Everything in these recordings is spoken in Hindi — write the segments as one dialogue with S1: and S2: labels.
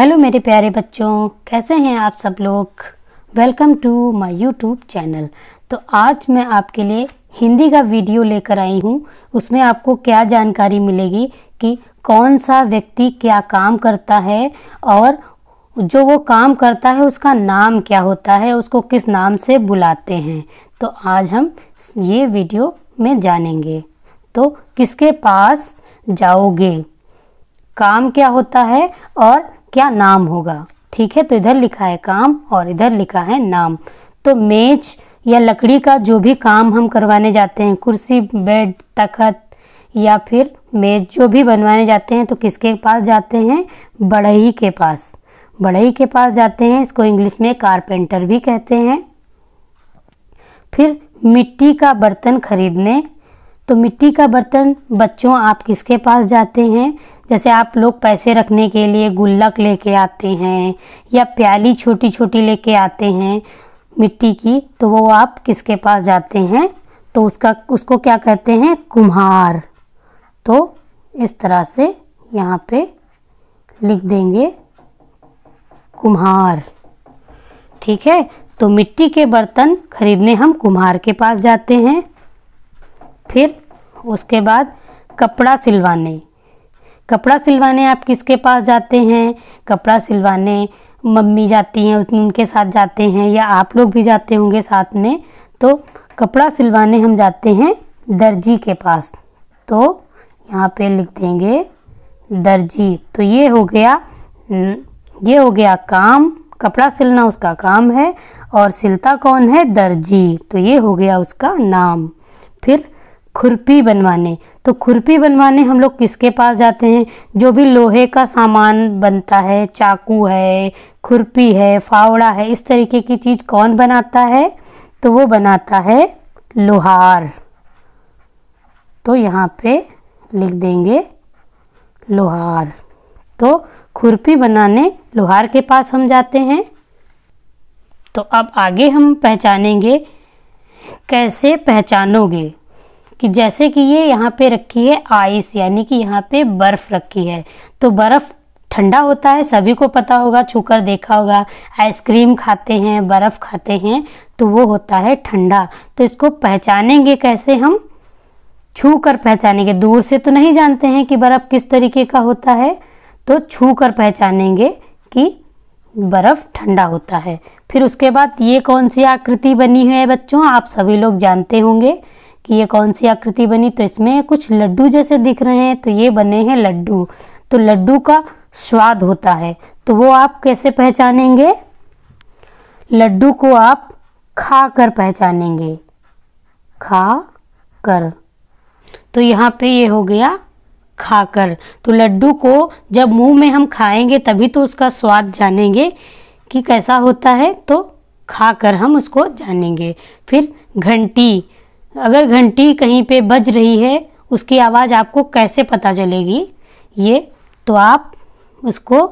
S1: हेलो मेरे प्यारे बच्चों, कैसे हैं आप सब लोग? Welcome to my YouTube channel तो आज मैं आपके लिए हिंदी का वीडियो लेकर आई हूँ। उसमें आपको क्या जानकारी मिलेगी कि कौन सा व्यक्ति क्या काम करता है और जो वो काम करता है उसका नाम क्या होता है, उसको किस नाम से बुलाते हैं। तो आज हम ये वीडियो में जानेंगे। तो किसके पास जाओगे? काम क्या होता है और क्या नाम होगा? ठीक है तो इधर लिखा है काम और इधर लिखा है नाम। तो मेज या लकड़ी का जो भी काम हम करवाने जाते हैं, कुर्सी, बेड, तखत या फिर मेज जो भी बनवाने जाते हैं तो किसके पास जाते हैं? बढ़ई के पास। बढ़ई के पास जाते हैं, इसको इंग्लिश में कारपेंटर भी कहते हैं। फिर मिट्टी का बर्तन खरीदने तो मिट्टी का बर्तन बच्चों आप किसके पास जाते हैं? जैसे आप लोग पैसे रखने के लिए गुल्लक लेके आते हैं या प्याली छोटी छोटी लेके आते हैं मिट्टी की तो वो आप किसके पास जाते हैं? तो उसका, उसको क्या कहते हैं? कुम्हार। तो इस तरह से यहाँ पे लिख देंगे कुम्हार। ठीक है? तो मिट्टी के बर्तन खरीदने हम कुम्हार के पास जाते हैं। फिर उसके बाद कपड़ा सिलवाने। कपड़ा सिलवाने आप किसके पास जाते हैं? कपड़ा सिलवाने मम्मी जाती हैं उनके साथ जाते हैं या आप लोग भी जाते होंगे साथ में? तो कपड़ा सिलवाने हम जाते हैं दर्जी के पास। तो यहाँ पे लिख देंगे दर्जी। तो ये हो गया, ये हो गया काम। कपड़ा सिलना उसका काम है और सिलता कौन है? दर्जी। तो ये हो गया उसका नाम। फिर खुरपी बनवाने। तो खुरपी बनवाने हम लोग किसके पास जाते हैं? जो भी लोहे का सामान बनता है, चाकू है, खुरपी है, फावड़ा है, इस तरीके की चीज़ कौन बनाता है? तो वो बनाता है लोहार। तो यहाँ पे लिख देंगे लोहार। तो खुरपी बनाने लोहार के पास हम जाते हैं। तो अब आगे हम पहचानेंगे, कैसे पहचानोगे? कि जैसे कि ये यहाँ पे रखी है आइस, यानी कि यहाँ पे बर्फ़ रखी है। तो बर्फ़ ठंडा होता है, सभी को पता होगा, छूकर देखा होगा, आइसक्रीम खाते हैं, बर्फ़ खाते हैं तो वो होता है ठंडा। तो इसको पहचानेंगे कैसे हम? छू कर पहचानेंगे। दूर से तो नहीं जानते हैं कि बर्फ़ किस तरीके का होता है तो छू कर पहचानेंगे कि बर्फ़ ठंडा होता है। फिर उसके बाद ये कौन सी आकृति बनी है बच्चों? आप सभी लोग जानते होंगे। कि ये कौन सी आकृति बनी तो इसमें कुछ लड्डू जैसे दिख रहे हैं तो ये बने हैं लड्डू। तो लड्डू का स्वाद होता है। तो वो आप कैसे पहचानेंगे? लड्डू को आप खा कर पहचानेंगे। खा कर तो यहाँ पे ये हो गया खाकर। तो लड्डू को जब मुँह में हम खाएँगे, तभी तो उसका स्वाद जानेंगे कि कैसा होता है तो खाकर हम उसको जानेंगे। फिर घंटी। अगर घंटी कहीं पे बज रही है, उसकी आवाज़ आपको कैसे पता चलेगी? ये तो आप उसको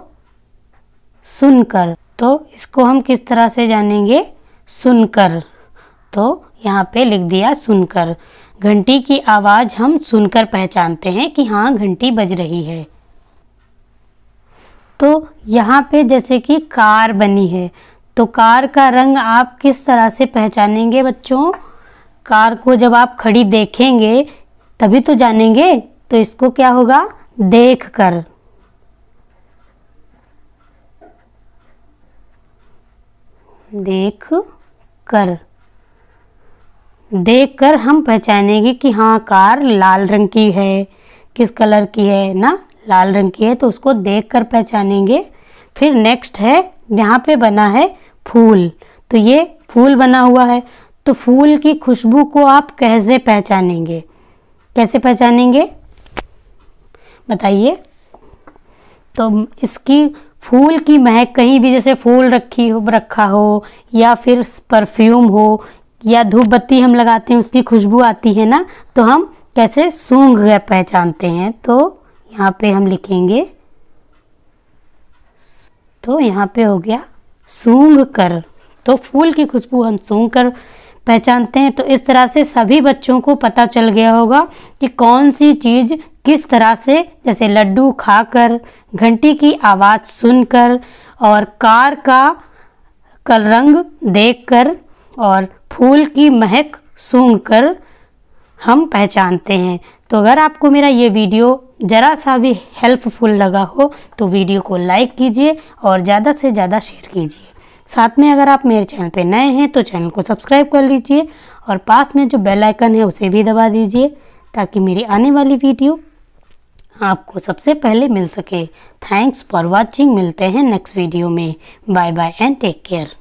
S1: सुनकर तो इसको हम किस तरह से जानेंगे? सुनकर। तो यहाँ पे लिख दिया सुनकर। घंटी की आवाज़ हम सुनकर पहचानते हैं कि हाँ घंटी बज रही है। तो यहाँ पे जैसे कि कार बनी है तो कार का रंग आप किस तरह से पहचानेंगे बच्चों? कार को जब आप खड़ी देखेंगे, तभी तो जानेंगे तो इसको क्या होगा? देख कर। देख कर। देख कर हम पहचानेंगे कि हाँ कार लाल रंग की है। किस कलर की है, ना? लाल रंग की है तो उसको देख कर पहचानेंगे। फिर नेक्स्ट है, यहाँ पे बना है फूल। तो ये फूल बना हुआ है। तो फूल की खुशबू को आप कैसे पहचानेंगे? कैसे पहचानेंगे? बताइए। तो इसकी फूल की महक कहीं भी, जैसे फूल रखी हो, रखा हो, या फिर परफ्यूम हो, या धूप बत्ती हम लगाते हैं, उसकी खुशबू आती है ना तो हम कैसे सूंघ पहचानते हैं? तो यहाँ पे हम लिखेंगे तो यहाँ पे हो गया, सूंघ कर। तो फूल की खुशबू हम सूंघ कर पहचानते हैं। तो इस तरह से सभी बच्चों को पता चल गया होगा कि कौन सी चीज़ किस तरह से, जैसे लड्डू खाकर, घंटी की आवाज़ सुनकर और कार का कल रंग देखकर और फूल की महक सूंघकर हम पहचानते हैं। तो अगर आपको मेरा ये वीडियो ज़रा सा भी हेल्पफुल लगा हो तो वीडियो को लाइक कीजिए और ज़्यादा से ज़्यादा शेयर कीजिए। साथ में अगर आप मेरे चैनल पर नए हैं तो चैनल को सब्सक्राइब कर लीजिए और पास में जो बेल आइकन है, उसे भी दबा दीजिए ताकि मेरी आने वाली वीडियो आपको सबसे पहले मिल सके। थैंक्स फॉर वॉचिंग मिलते हैं नेक्स्ट वीडियो में। Bye bye and take care